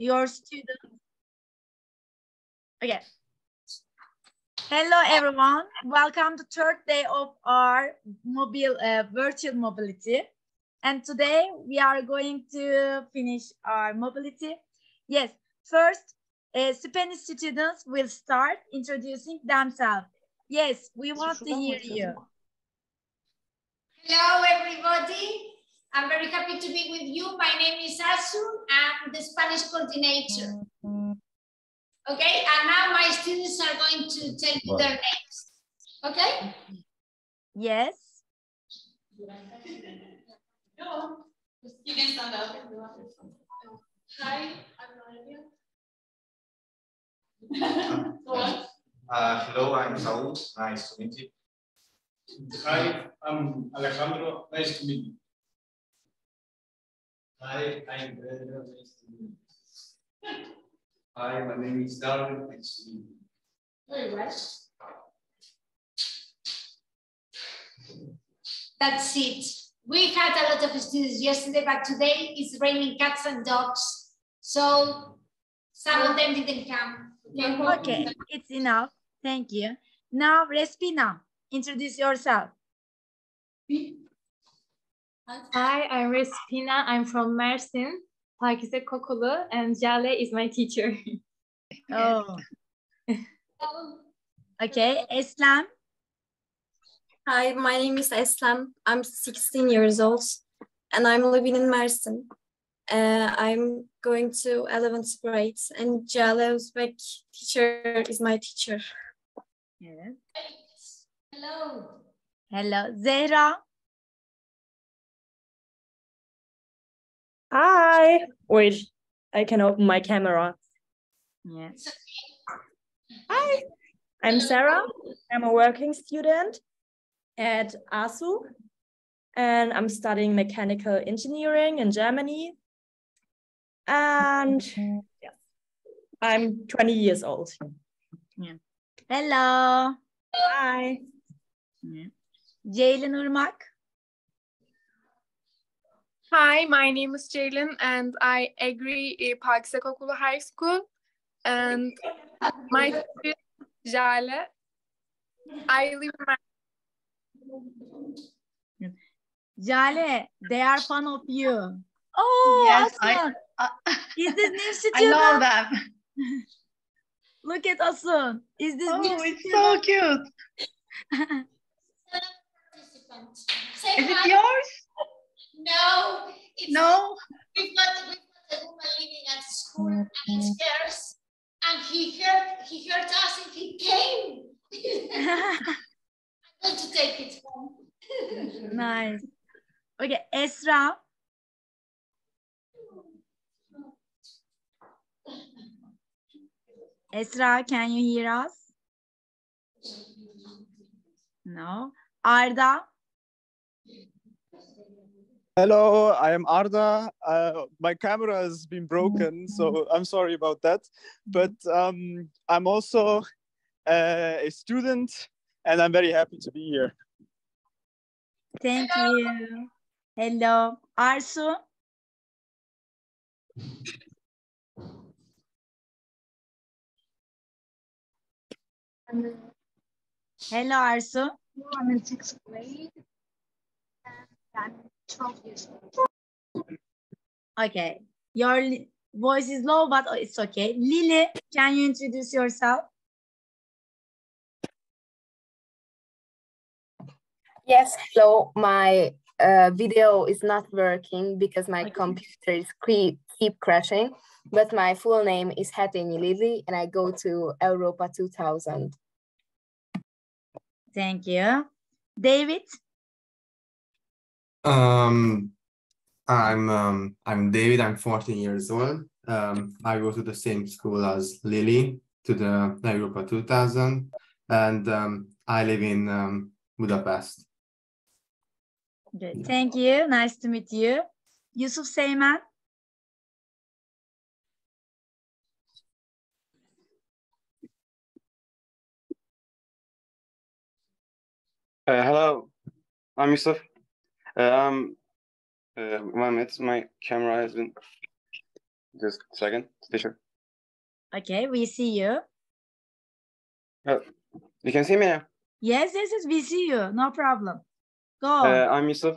your students. Okay. Hello, everyone. Welcome to third day of our mobile uh, virtual mobility. And today we are going to finish our mobility. Yes, first, uh, Spanish students will start introducing themselves. Yes, we want to hear you. Hello, everybody. I'm very happy to be with you. My name is Asun. I'm the Spanish coordinator. Okay, and now my students are going to tell you their names. Okay? Yes. You can stand up if you want. Hi, I'm Olivia. Uh, hello, I'm Saul. Nice to meet you. Hi, I'm Alejandro. Nice to meet you. Hi, I'm Pedro. Nice to meet you. Hi, my name is Darwin. Nice to meet you. Very well. That's it. We had a lot of students yesterday, but today it's raining cats and dogs. So some of them didn't come. Okay, it's enough. Thank you. Now, Respina, introduce yourself. Hi, I'm Respina. I'm from Mersin. Pakize Kokulu and Jale is my teacher. Oh. Okay, Eslem. Hi, my name is Eslem. I'm 16 years old and I'm living in Mersin. Uh, I'm going to 11th grade and Jale Özbek teacher is my teacher. Yes. Hello. Hello, Zehra. Hi. Wait, I can open my camera. Yes. Hi. I'm Sarah. I'm a working student at ASU and I'm studying mechanical engineering in Germany. And yeah, I'm 20 years old. Yeah. Hello. Hi. Yeah. Ceylin Irmak. Hi, my name is Jalen and I agree in Pakistan Okulu High School. And my is Jale. I live in my Jale, they are fan of you. Oh, Yes, I- Asun. Is this new I student? love them. Look at Asun. Is this new Oh, it's so cute. Is it yours? No. It's No. We've got, we've got a woman living at school and mm-hmm. it's hers. And he heard he heard us and he came. I'm going to take it home. nice. Okay, Esra. Esra, can you hear us? No. Arda. Hello, I am Arda. Uh, my camera has been broken, so I'm sorry about that. But um, I'm also uh, a student, and I'm very happy to be here. Thank you. Hello. Arsu. Hello, Arsu. I'm in sixth grade and I'm 12 years old. Okay. Your voice is low, but it's okay. Lily, can you introduce yourself? Yes, hello. My uh, video is not working because my computer is keep, keep crashing. But my full name is Hateni Lily and I go to Europa 2000. Thank you. David. Um, I'm um, I'm David. I'm 14 years old. Um, I go to the same school as Lily, to the Europa 2000, and um, I live in um, Budapest. Good. Thank you. Nice to meet you. Yusuf Seyman. Uh, hello, I'm Yusuf. Uh, I'm uh, My camera has been Just a second, teacher. Okay, we see you. Oh, you can see me now. Yes, yes, yes, we see you. No problem. Go. Uh, I'm Yusuf.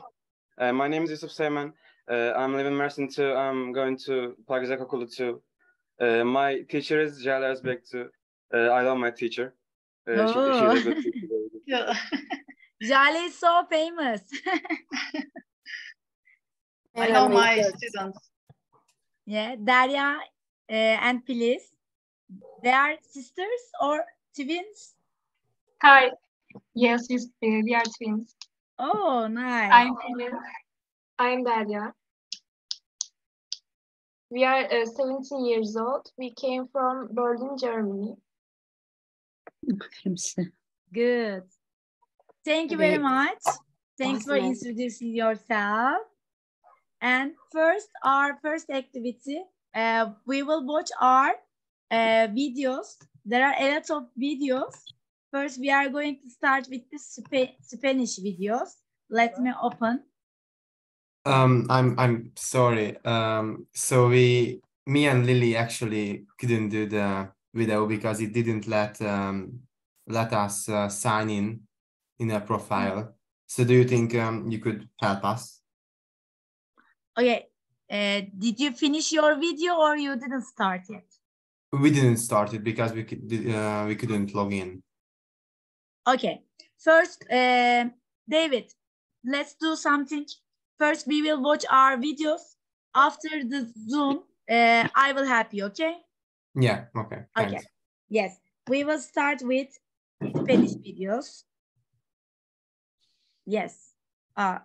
Uh, my name is Yusuf Seyman. Uh, I'm living in Mersin too. I'm going to Pakize Kokulu too. Uh, my teacher is Jale Özbek too. Uh, I love my teacher. Uh, she- Oh. she's a good teacher. Jale is so famous. I know my students. Yeah, Daria uh, and Filiz. They are sisters or twins? Hi. Yes, yes, uh, we are twins. Oh, nice. I'm Filiz. I'm Dalia. We are uh, 17 years old. We came from Berlin, Germany. Good. Thank you very much. Thanks for introducing yourself. And first, our first activity, uh, we will watch our uh, videos. There are a lot of videos. First, we are going to start with the Spa- Spanish videos. Let me open. Um, I'm I'm sorry. Um, so we, me and Lily actually couldn't do the video because it didn't let um let us uh, sign in in a profile. So do you think um you could help us? Okay. Uh, did you finish your video or you didn't start yet? We didn't start it because we could uh, we couldn't log in. Okay. First, uh, David, let's do something. First, we will watch our videos. After the Zoom, uh, I will help you, okay? Yeah. Okay. Okay. Yes. We will start with Spanish videos. Yes. Uh,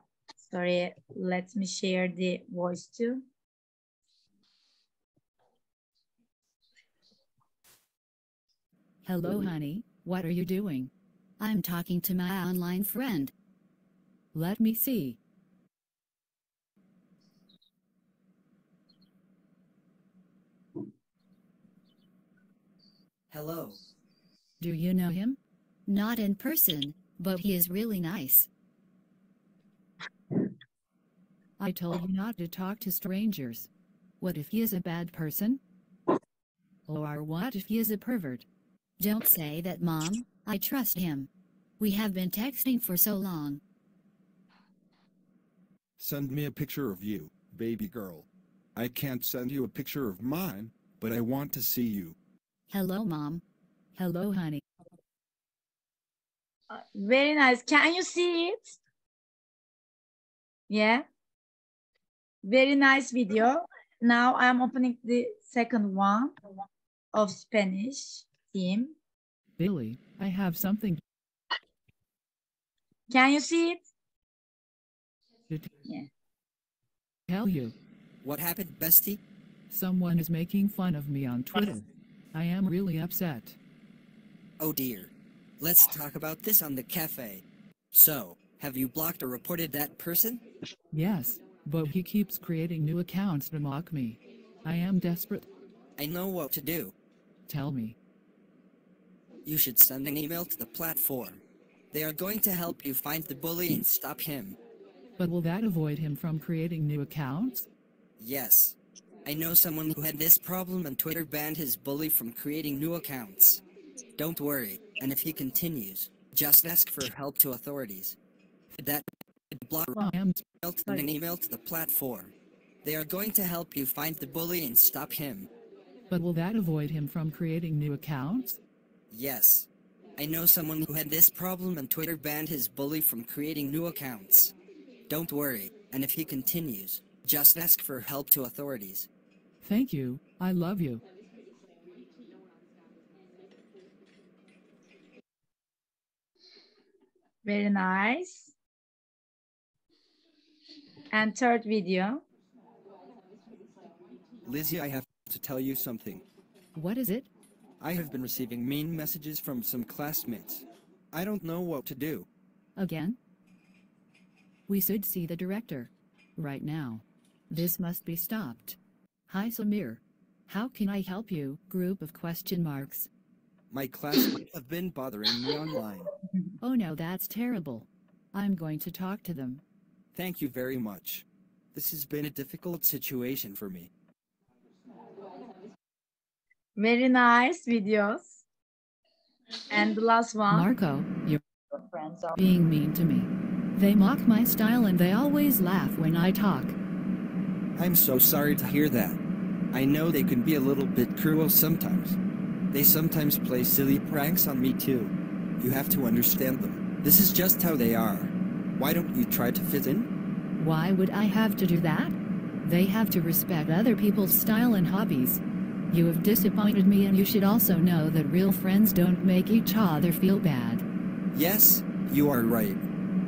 sorry. Let me share the voice too. Hello, honey. What are you doing? I'm talking to my online friend. Let me see. Hello. Do you know him? Not in person, but he is really nice. I told you not to talk to strangers. What if he is a bad person? Or what if he is a pervert? Don't say that, Mom. I trust him. We have been texting for so long. Send me a picture of you, baby girl. I can't send you a picture of mine, but I want to see you. Hello, Mom. Hello, honey. Uh, very nice. Can you see it? Yeah. Very nice video. Now I'm opening the second one of Spanish team. Billy, I have something Can you see it? to Yeah. tell you. What happened, bestie? Someone is making fun of me on Twitter. I am really upset. Oh dear. Let's talk about this on the cafe. So, have you blocked or reported that person? Yes, but he keeps creating new accounts to mock me. I am desperate. I know what to do. Tell me. You should send an email to the platform. They are going to help you find the bully and stop him. But will that avoid him from creating new accounts? Yes. I know someone who had this problem and Twitter banned his bully from creating new accounts. Don't worry, and if he continues, just ask for help to authorities. That block I am send an email to the platform. They are going to help you find the bully and stop him. But will that avoid him from creating new accounts? Yes. I know someone who had this problem and Twitter banned his bully from creating new accounts. Don't worry, and if he continues, just ask for help to authorities. Thank you. I love you. Very nice. And third video. Lizzie, I have to tell you something. What is it? I have been receiving mean messages from some classmates. I don't know what to do. Again? We should see the director. Right now. This must be stopped. Hi Samir. How can I help you? Group of question marks. My classmates have been bothering me online. Oh no, that's terrible. I'm going to talk to them. Thank you very much. This has been a difficult situation for me. Very nice videos. And the last one. Marco, you're being mean to me. They mock my style and they always laugh when I talk. I'm so sorry to hear that. I know they can be a little bit cruel sometimes. They sometimes play silly pranks on me too. You have to understand them. This is just how they are. Why don't you try to fit in? Why would I have to do that? They have to respect other people's style and hobbies. You have disappointed me and you should also know that real friends don't make each other feel bad. Yes, you are right.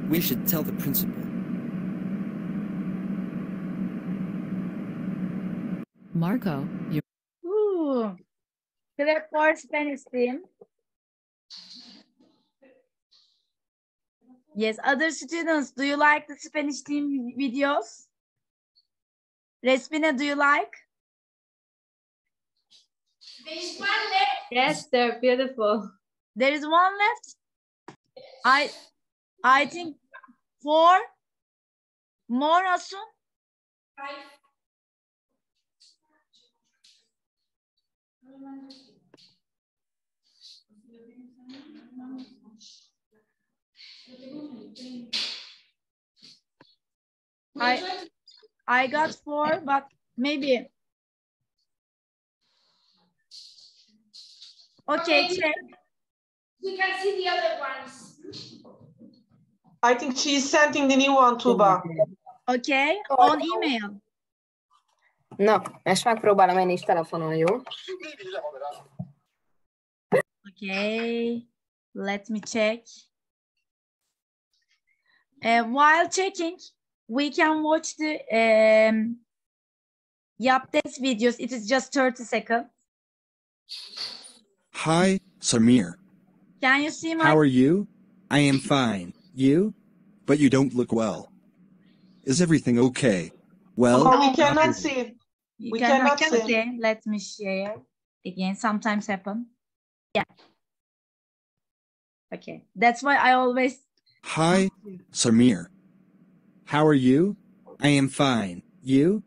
We should tell the principal. Marco, you're Ooh. Clap for Spanish team. Yes, other students, do you like the Spanish team videos? Respina, do you like? There's one left. Yes, they're beautiful. There is one left. I I think four more Asun. I I got four, but maybe. Okay, Okay. check. We can see the other ones. I think she's sending the new one, Tuba. Okay, oh, on email. Na, és megpróbálom én is telefonon, jó? Okay, let me check. Uh, while checking, we can watch the um, Yaptes videos. It is just 30 seconds. Hi, Samir. Can you see my? How are you? I am fine. You? But you don't look well. Is everything okay? Well, Oh, we cannot really. see. You We can- cannot see. Okay, let me share again. Sometimes happen. Yeah. Okay, that's why I always. Hi, Samir. How are you? I am fine. You?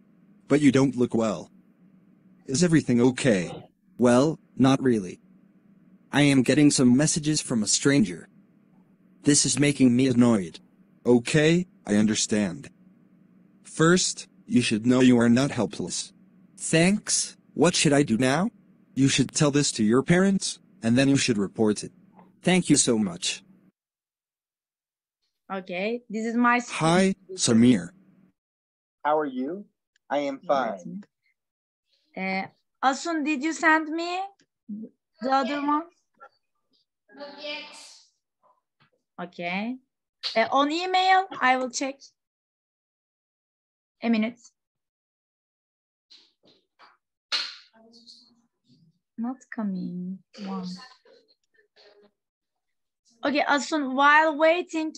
But you don't look well. Is everything okay? Well, not really. I am getting some messages from a stranger. This is making me annoyed. Okay, I understand. First, you should know you are not helpless. Thanks. What should I do now? You should tell this to your parents, and then you should report it. Thank you so much. Okay, this is my. Hi, Samir. How are you? I am fine. Uh, Asun, did you send me the other one? Not yet. Okay. Uh, on email, I will check. A minute. Not coming. One. Okay, Asun, while waiting,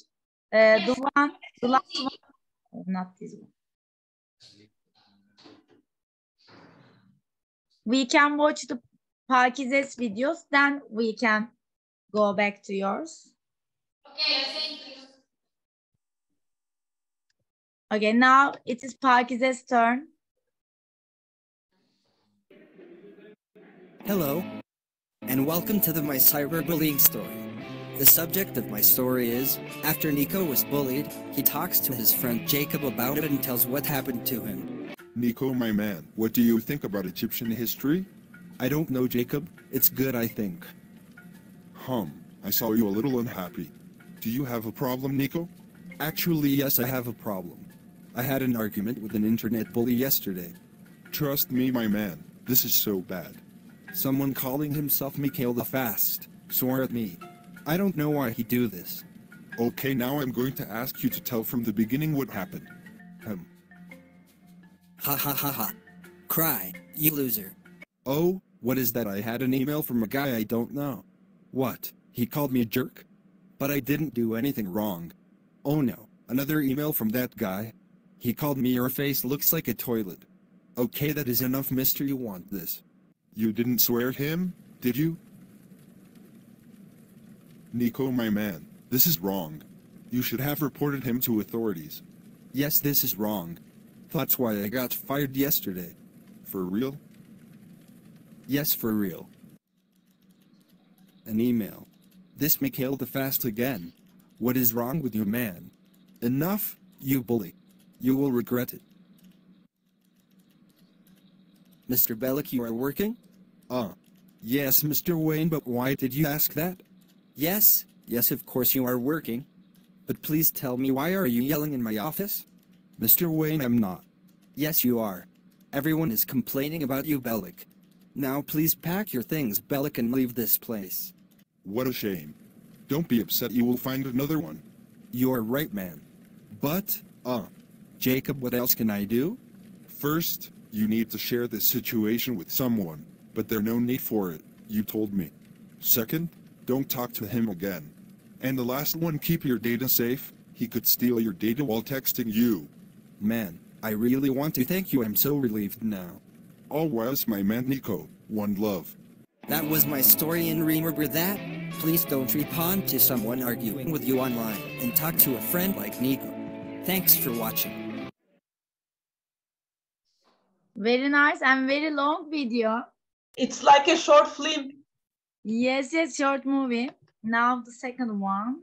uh, the one, the last one, oh, not this one. We can watch the Pakize's videos, then we can go back to yours. Okay, thank you. Okay, now it is Pakize's turn. Hello, and welcome to the My Cyberbullying story. The subject of my story is after Nico was bullied, he talks to his friend Jacob about it and tells what happened to him. Nico, my man, what do you think about Egyptian history? I don't know, Jacob. It's good, I think. Hum, I saw you a little unhappy. Do you have a problem, Nico? Actually, yes, I have a problem. I had an argument with an internet bully yesterday. Trust me, my man, this is so bad. Someone calling himself Mikhail the Fast swore at me. I don't know why he do this. Okay, now I'm going to ask you to tell from the beginning what happened. Hum. Ha ha ha ha. Cry, you loser. Oh, what is that? I had an email from a guy I don't know. What? He called me a jerk? But I didn't do anything wrong. Oh no, another email from that guy. He called me your face looks like a toilet. Okay, that is enough mister You want this? You didn't swear him, did you? Nico, my man, this is wrong. You should have reported him to authorities. Yes, this is wrong. That's why I got fired yesterday. For real? Yes, for real. An email. This Mikhail the Fast again. What is wrong with you, man? Enough, you bully. You will regret it. Mr. Bellick, you are working? Uh, yes, Mr. Wayne, but why did you ask that? Yes, yes, of course you are working. But please tell me why are you yelling in my office? Mr. Wayne, I'm not. Yes, you are. Everyone is complaining about you, Bellick. Now please pack your things, Bellick, and leave this place. What a shame. Don't be upset, you will find another one. You are right, man. But, uh, Jacob, what else can I do? First, you need to share this situation with someone, but there's no need for it, you told me. Second, don't talk to him again. And the last one, keep your data safe. He could steal your data while texting you. Man, I really want to thank you. I'm so relieved now. Always my man Nico. One love. That was my story and remember that? Please don't respond to someone arguing with you online and talk to a friend like Nico. Thanks for watching. Very nice and very long video. It's like a short film. Yes, yes, short movie. Now the second one.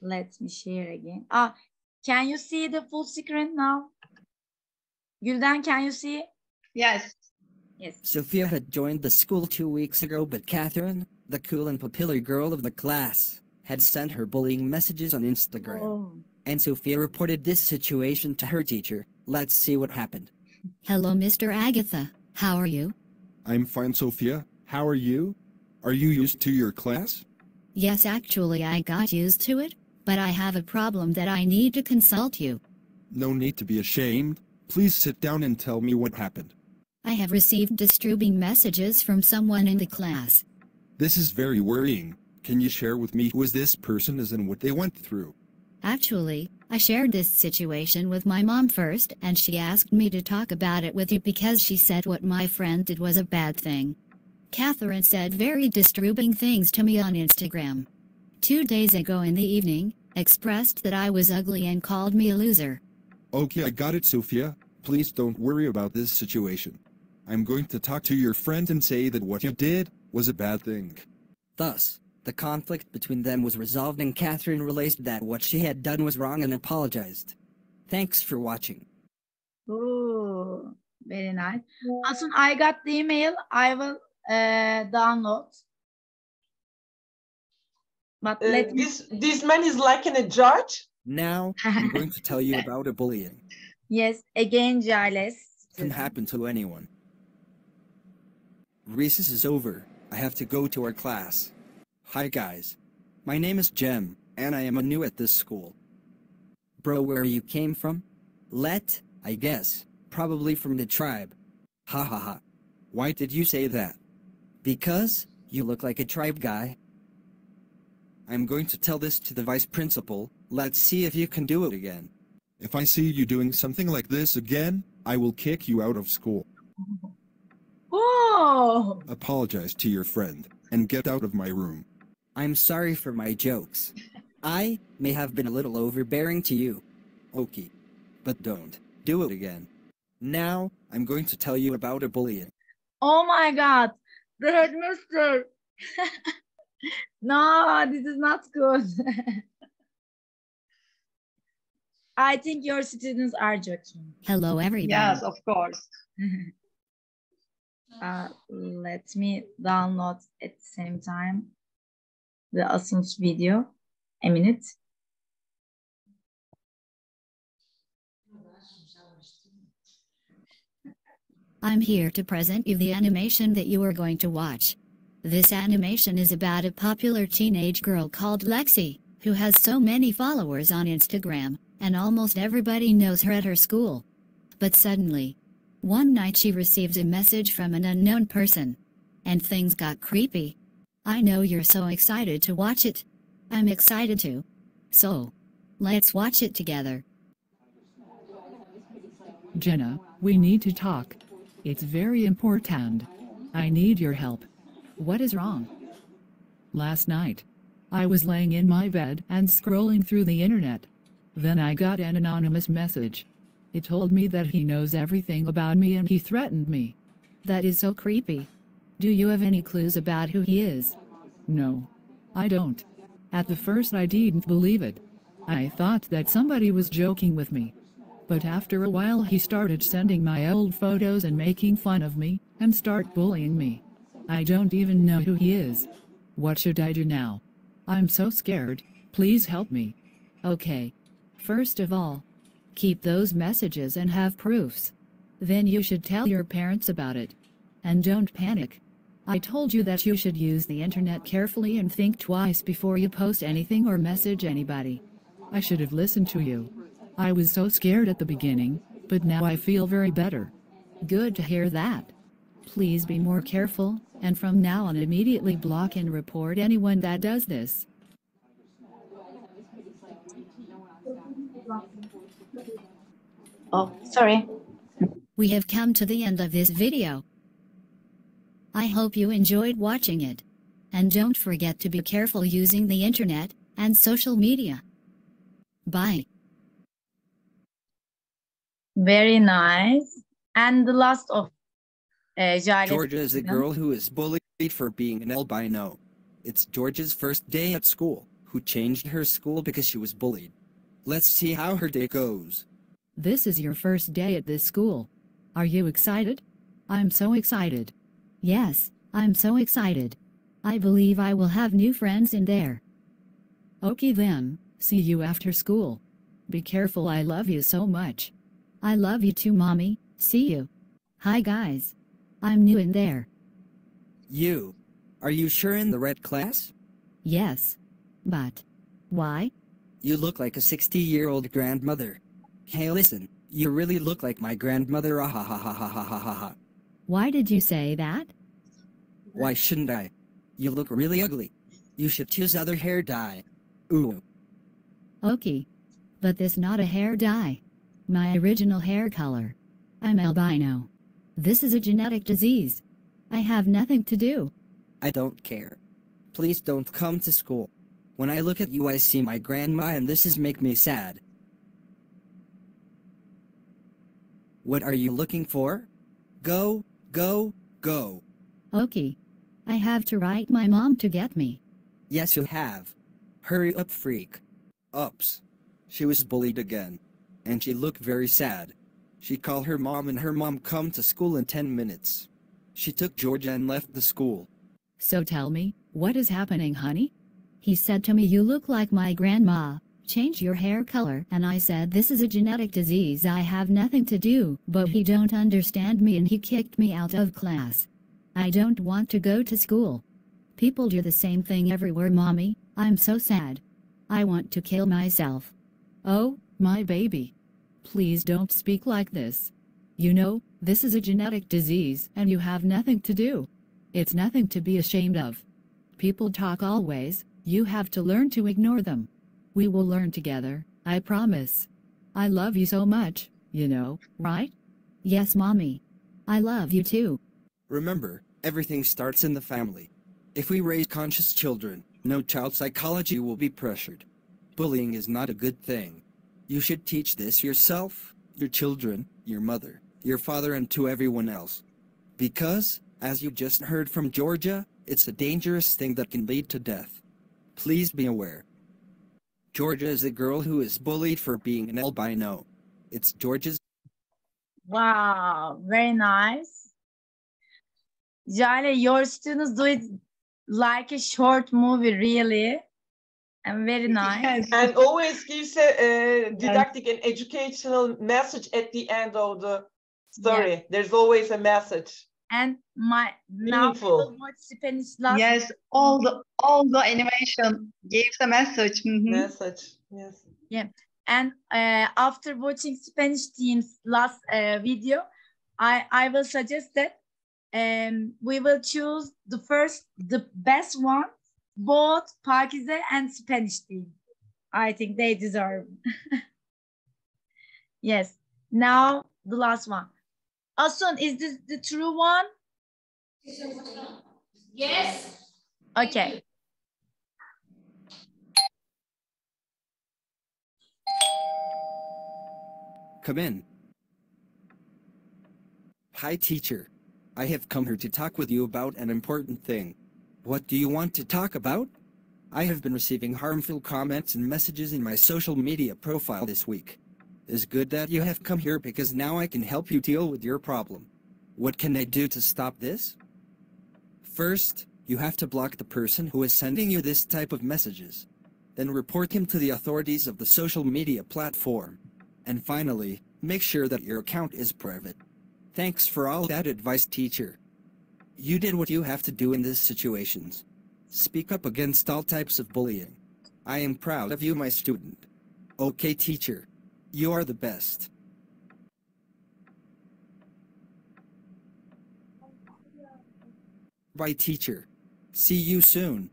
Let me share again. Ah, can you see the full screen now? Gülden, can you see? Yes. Yes. Sophia had joined the school two weeks ago, but Catherine, the cool and popular girl of the class, had sent her bullying messages on Instagram. Oh. And Sophia reported this situation to her teacher. Let's see what happened. Hello, Mr. Agatha. How are you? I'm fine, Sophia. How are you? Are you used to your class? Yes, actually, I got used to it, but I have a problem that I need to consult you. No need to be ashamed. Please sit down and tell me what happened. I have received disturbing messages from someone in the class. This is very worrying. Can you share with me who is this person is and what they went through? Actually, I shared this situation with my mom first and she asked me to talk about it with you because she said what my friend did was a bad thing. Catherine said very disturbing things to me on Instagram. Two days ago in the evening, expressed that I was ugly and called me a loser. Okay, I got it, Sophia. Please don't worry about this situation. I'm going to talk to your friend and say that what you did was a bad thing. Thus, the conflict between them was resolved and Catherine realized that what she had done was wrong and apologized. Thanks for watching. Oh, very nice. As soon I got the email, I will uh, download. But Uh, let me. this this man is like in a judge. Now, I'm going to tell you about a bullying. Yes, again, Giles. Can happen to anyone. Recess is over. I have to go to our class. Hi guys. My name is Jem, and I am a new at this school. Bro, where you came from? Let, I guess. Probably from the tribe. Ha ha ha. Why did you say that? Because you look like a tribe guy. I'm going to tell this to the vice principal. Let's see if you can do it again. If I see you doing something like this again, I will kick you out of school. Oh, Apologize to your friend and get out of my room. I'm sorry for my jokes. I may have been a little overbearing to you. Okay. But don't do it again. Now, I'm going to tell you about a bullying. oh my God, the headmaster. no, this is not good. I think your students are joking. Hello, everybody. Yes, of course. uh, let me download at the same time the Asun's video. A minute. I'm here to present you the animation that you are going to watch. This animation is about a popular teenage girl called Lexi, who has so many followers on Instagram, and almost everybody knows her at her school. But suddenly, one night she receives a message from an unknown person. And things got creepy. I know you're so excited to watch it. I'm excited too. So, let's watch it together. Jenna, we need to talk. It's very important. I need your help. What is wrong? Last night, I was laying in my bed and scrolling through the internet. Then I got an anonymous message. It told me that he knows everything about me and he threatened me. That is so creepy. Do you have any clues about who he is? No. I don't. At the first I didn't believe it. I thought that somebody was joking with me. But after a while he started sending my old photos and making fun of me, and start bullying me. I don't even know who he is. What should I do now? I'm so scared, please help me. Okay. First of all, keep those messages and have proofs. Then you should tell your parents about it. And don't panic. I told you that you should use the internet carefully and think twice before you post anything or message anybody. I should have listened to you. I was so scared at the beginning, but now I feel very better. Good to hear that. Please be more careful, and from now on immediately block and report anyone that does this. Oh, sorry. We have come to the end of this video. I hope you enjoyed watching it. And don't forget to be careful using the internet and social media. Bye. Very nice. And the last of uh, Jale. Georgia is the girl who is bullied for being an albino. It's Georgia's first day at school, who changed her school because she was bullied. Let's see how her day goes. This is your first day at this school. Are you excited? I'm so excited. Yes, I'm so excited. I believe I will have new friends in there. Okay then, see you after school. Be careful I love you so much. I love you too mommy, see you. Hi guys. I'm new in there. You. Are you sure in the red class? Yes. But. Why? You look like a 60-year-old grandmother. Hey listen, you really look like my grandmother ah ha ha ha ha ha ha ha ha. Why did you say that? Why shouldn't I? You look really ugly. You should choose other hair dye. Ooh. Okay. But this not a hair dye. My original hair color. I'm albino. This is a genetic disease. I have nothing to do. I don't care. Please don't come to school. When I look at you I see my grandma and this is make me sad. What are you looking for? Go, go, go. Okay. I have to write my mom to get me. Yes you have. Hurry up freak. Ups. She was bullied again. And she looked very sad. She called her mom and her mom come to school in 10 minutes. She took Georgia and left the school. So tell me, what is happening honey? He said to me you look like my grandma. Change your hair color and I said this is a genetic disease I have nothing to do but he don't understand me and he kicked me out of class. I don't want to go to school. People do the same thing everywhere mommy, I'm so sad. I want to kill myself. Oh, my baby. Please don't speak like this. You know, this is a genetic disease and you have nothing to do. It's nothing to be ashamed of. People talk always, you have to learn to ignore them. We will learn together, I promise. I love you so much, you know, right? Yes mommy. I love you too. Remember, everything starts in the family. If we raise conscious children, no child psychology will be pressured. Bullying is not a good thing. You should teach this yourself, your children, your mother, your father and to everyone else. Because, as you just heard from Georgia, it's a dangerous thing that can lead to death. Please be aware. Georgia is a girl who is bullied for being an albino. It's Georgia's Wow, very nice. Jale, your students do it like a short movie, really. And very nice. And always gives a, uh, didactic and educational message at the end of the story. There's always a message. And my now we Meaningful. will watch Spanish last Yes, all the all the animation gives a message. Mhm. Message, yes. Yeah, and uh, after watching Spanish team's last uh, video, I I will suggest that um, we will choose the first, the best one, both Pakize and Spanish team. I think they deserve. yes. Now the last one. Asun, is this the true one? Yes. Okay. Come in. Hi, teacher. I have come here to talk with you about an important thing. What do you want to talk about? I have been receiving harmful comments and messages in my social media profile this week. It's good that you have come here because now I can help you deal with your problem. What can I do to stop this? First, you have to block the person who is sending you this type of messages. Then report him to the authorities of the social media platform. And finally, make sure that your account is private. Thanks for all that advice, teacher. You did what you have to do in these situations. Speak up against all types of bullying. I am proud of you, my student. Okay, teacher. You are the best. Bye, teacher. See you soon.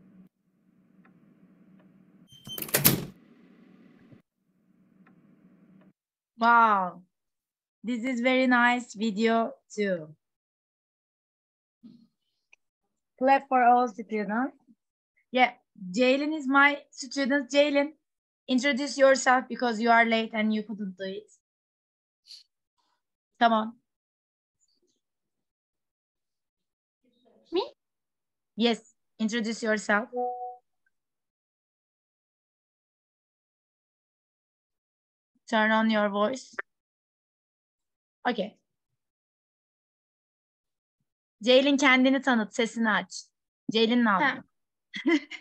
Wow. This is very nice video too. Clap for all students. Yeah, Ceylin is my student. Ceylin, introduce yourself because you are late and you couldn't do it. Come on. Me? Yes, introduce yourself. Turn on your voice. Okay. Ceylin kendini tanıt, sesini aç. Ceylin ne yapıyor?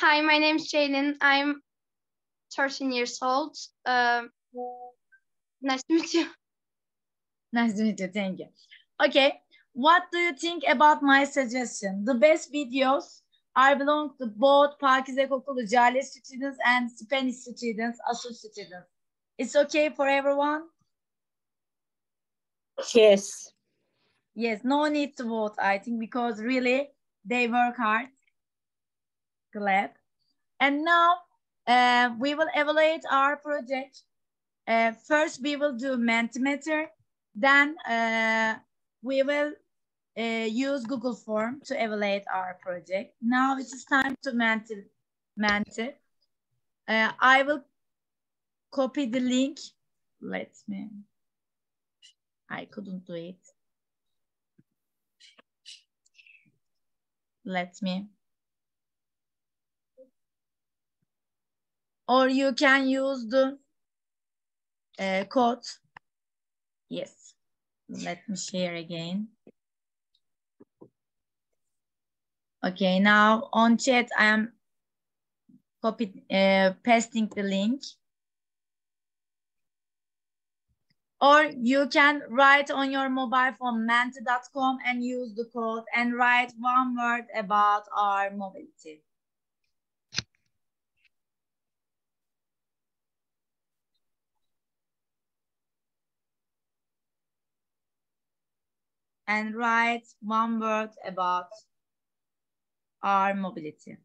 Hi, my name is Jaden. I'm 13 years old. Um, nice to meet you. Nice to meet you. Thank you. Okay. What do you think about my suggestion? The best videos I belong to both Pakize Kokulu Jale students and Spanish students, ASU students. It's okay for everyone? Yes. Yes, no need to vote, I think, because really they work hard. Glad. And now uh, we will evaluate our project. Uh, first, we will do Mentimeter. Then uh, we will uh, use Google Form to evaluate our project. Now it is time to Menti. Menti. Uh, I will copy the link. Let me. I couldn't do it. Let me. Or you can use the uh, code. Yes. Let me share again. Okay, now on chat, I am copy, uh, pasting the link. Or you can write on your mobile phone menti.com and use the code and write one word about our mobility. And write one word about our mobility.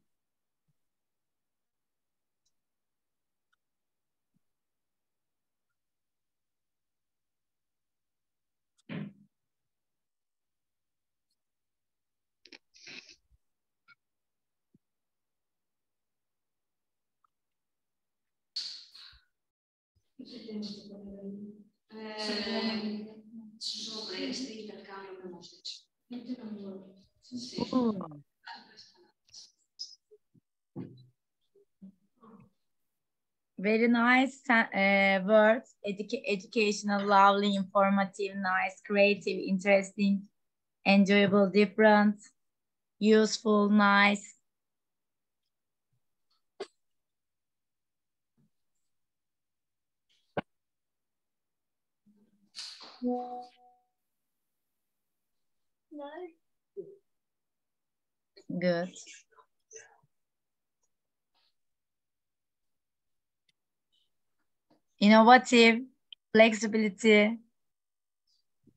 Very nice uh, words, Educa educational, lovely, informative, nice, creative, interesting, enjoyable, different, useful, nice. Good. Innovative, flexibility,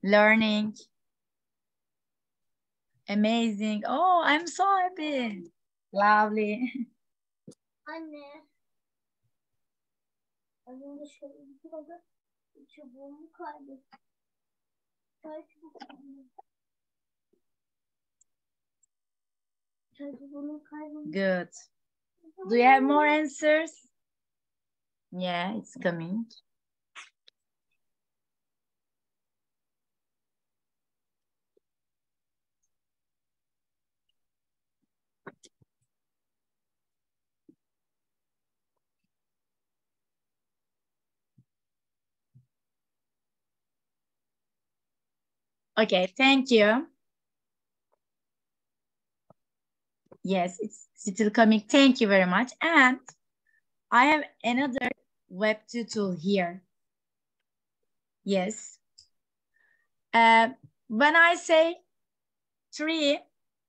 learning, amazing. Oh, I'm so happy. Lovely. Anne. Good. Do you have more answers? Yeah, it's coming. Okay, thank you. Yes, it's still coming. Thank you very much. And I have another web tool here. Yes. Uh, when I say three,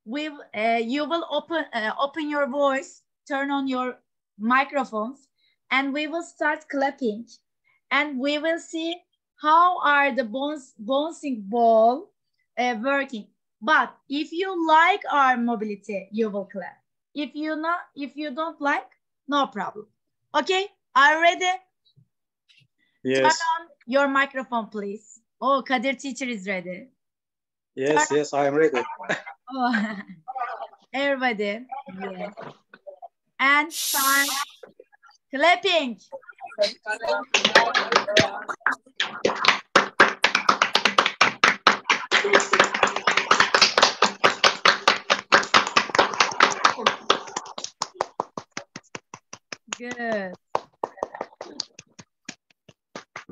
we uh, you will open uh, open your voice, turn on your microphones, and we will start clapping, and we will see how are the bounce, bouncing ball uh, working. But if you like our mobility, you will clap. If you not, if you don't like, no problem. Okay, are you ready? Yes. Turn on your microphone, please. Oh, Kadir teacher is ready. Yes, yes, I am ready. Oh, everybody. Yes. And start clapping. Good.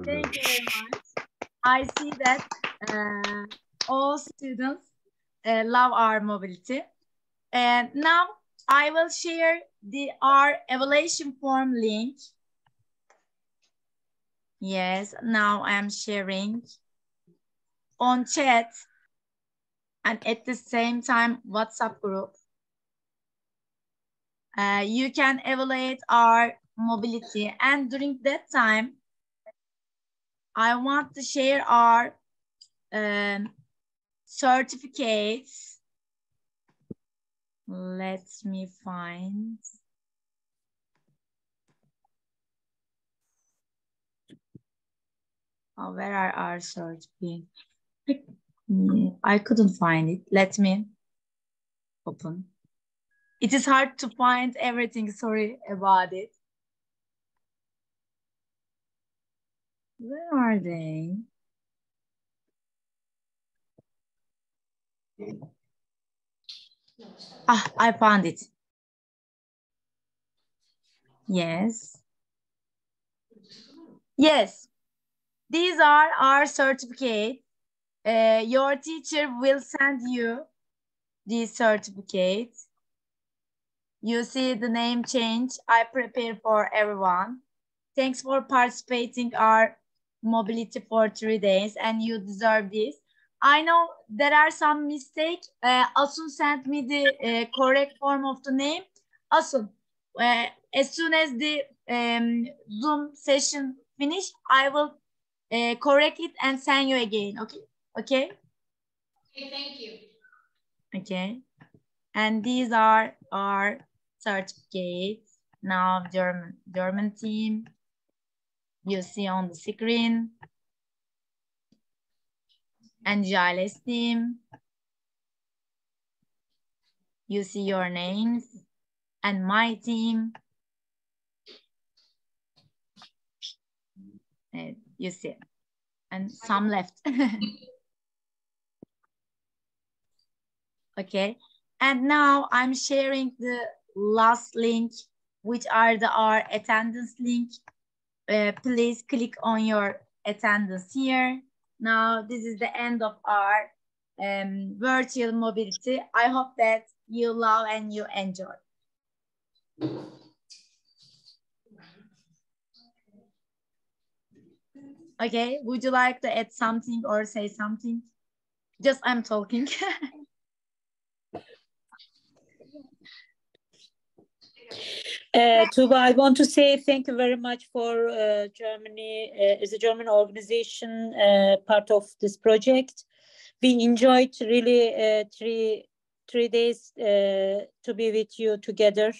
Thank you very much. I see that uh, all students uh, love our mobility. And now I will share the our evaluation form link. Yes, now I am sharing on chat and at the same time WhatsApp group. Uh, you can evaluate our mobility and during that time I want to share our um, certificates. Let me find. Oh, where are our certificates? I couldn't find it. Let me open. It is hard to find everything. Sorry about it. Where are they? Ah, I found it. Yes. Yes. These are our certificates. Uh, your teacher will send you these certificates. You see the name change I prepare for everyone. Thanks for participating our mobility for three days and you deserve this. I know there are some mistakes. Uh, Asun sent me the uh, correct form of the name. Asun, uh, as soon as the um, Zoom session finish, I will uh, correct it and send you again. Okay. Okay. Okay, thank you. Okay. And these are our certificates. Now German German team. You see on the screen. And Jale's team. You see your names and my team. And you see, and some left. okay, and now I'm sharing the last link, which are the our attendance link. Uh, please click on your attendance here. Now, this is the end of our um, virtual mobility. I hope that you love and you enjoy. Okay, would you like to add something or say something? Just I'm talking. Uh, Tuba, I want to say thank you very much for uh, Germany uh, as a German organization uh, part of this project. We enjoyed really uh, three three days uh, to be with you together.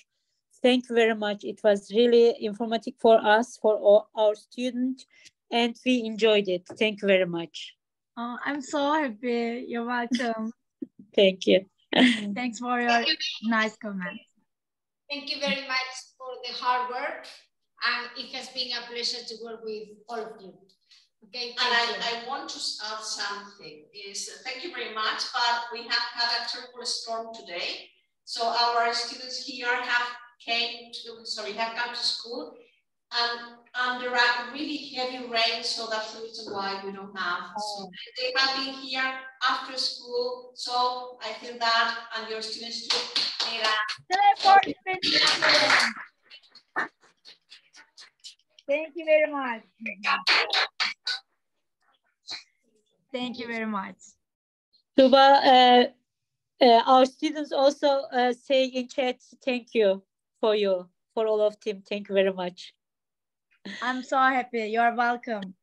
Thank you very much. It was really informative for us, for all our students, and we enjoyed it. Thank you very much. Oh, I'm so happy. You're welcome. Thank you. Thanks for your nice comment. Thank you very much for the hard work. And it has been a pleasure to work with all of you. Okay, and I, I, want to add something is thank you very much, but we have had a terrible storm today. So our students here have came to, sorry, have come to school and and there are really heavy rain, so that's the reason why we don't have. So they have been here after school, so I think that and your students too need a Thank you very much. Thank you very much. Tuba, uh, uh, our students also uh, say in chat, thank you for you, for all of team. Thank you very much. I'm so happy. You're welcome.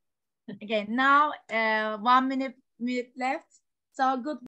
Okay, now uh, one minute, minute left. So good